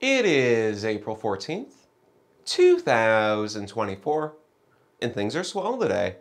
It is April 14th, 2024, and things are swell today.